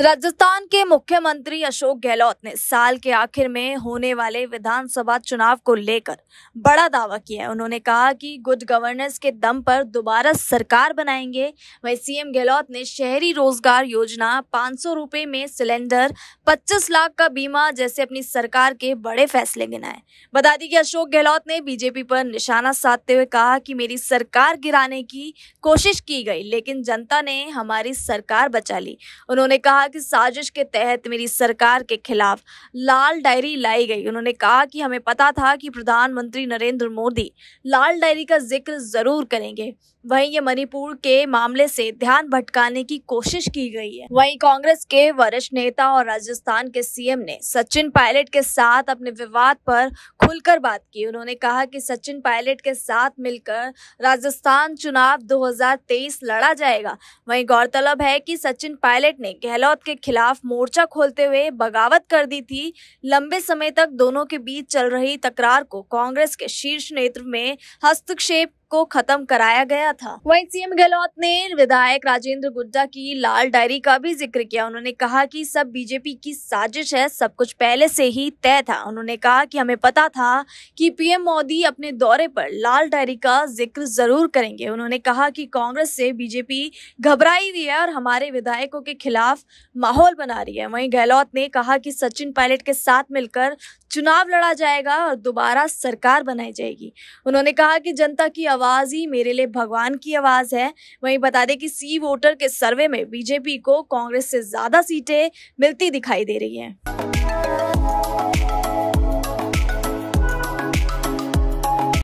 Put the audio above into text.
राजस्थान के मुख्यमंत्री अशोक गहलोत ने साल के आखिर में होने वाले विधानसभा चुनाव को लेकर बड़ा दावा किया है। उन्होंने कहा कि गुड गवर्नेंस के दम पर दोबारा सरकार बनाएँगे। वहीं सीएम गहलोत ने शहरी रोज़गार योजना, पाँच सौ रुपए में सिलेंडर 25 लाख का बीमा जैसे अपनी सरकार के बड़े फैसले गिनाए। बता दी कि अशोक गहलोत ने बीजेपी पर निशाना साधते हुए कहा कि मेरी सरकार गिराने की कोशिश की गई, लेकिन जनता ने हमारी सरकार बचा ली। उन्होंने कहा की साजिश के तहत मेरी सरकार के खिलाफ लाल डायरी लाई गई। उन्होंने कहा कि हमें पता था कि प्रधानमंत्री नरेंद्र मोदी लाल डायरी का ज़िक्र ज़रूर करेंगे। वहीं ये मणिपुर के मामले से ध्यान भटकाने की कोशिश की गई है। वहीं कांग्रेस के वरिष्ठ नेता और राजस्थान के सीएम ने सचिन पायलट के साथ अपने विवाद पर खुलकर बात की। उन्होंने कहा कि सचिन पायलट के साथ मिलकर राजस्थान चुनाव 2023 लड़ा जाएगा। वहीं गौरतलब है कि सचिन पायलट ने गहलोत के खिलाफ मोर्चा खोलते हुए बगावत कर दी थी। लंबे समय तक दोनों के बीच चल रही तकरार को कांग्रेस के शीर्ष नेतृत्व में हस्तक्षेप को खत्म कराया गया था। वहीं सीएम गहलोत ने विधायक राजेंद्र गुड्डा की लाल डायरी का भी ज़िक्र किया। उन्होंने कहा कि सब बीजेपी की साजिश है, सब कुछ पहले से ही तय था। उन्होंने कहा कि हमें पता था कि पीएम मोदी अपने दौरे पर लाल डायरी का ज़िक्र ज़रूर करेंगे। उन्होंने कहा कि कांग्रेस से बीजेपी घबराई हुई है और हमारे विधायकों के खिलाफ माहौल बना रही है। वहीं गहलोत ने कहा कि सचिन पायलट के साथ मिलकर चुनाव लड़ा जाएगा और दोबारा सरकार बनाई जाएगी। उन्होंने कहा कि जनता की आवाज़ ही मेरे लिए भगवान की आवाज़ है। वहीं बता दें कि सी वोटर के सर्वे में बीजेपी को कांग्रेस से ज़्यादा सीटें मिलती दिखाई दे रही हैं।